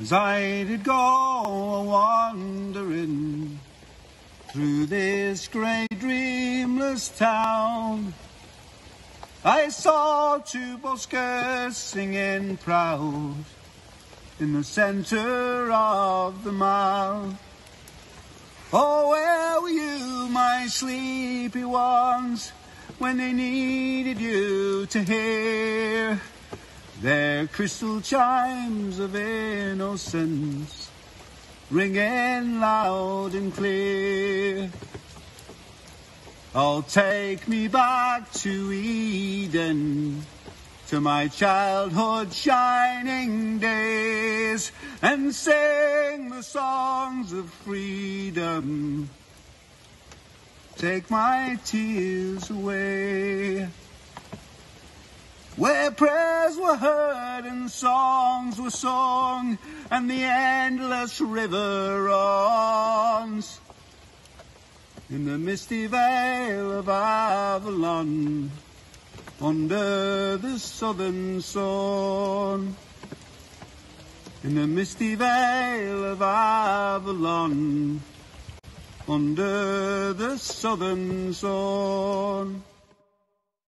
As I did go a-wandering through this grey dreamless town, I saw two buskers singing proud in the centre of the mouth. Oh, where were you, my sleepy ones, when they needed you to hear? Their crystal chimes of innocence ringing loud and clear. Oh, take me back to Eden, to my childhood shining days, and sing the songs of freedom. Take my tears away where prayers were heard and songs were sung, and the endless river runs. In the misty vale of Avalon, under the southern sun. In the misty vale of Avalon, under the southern sun.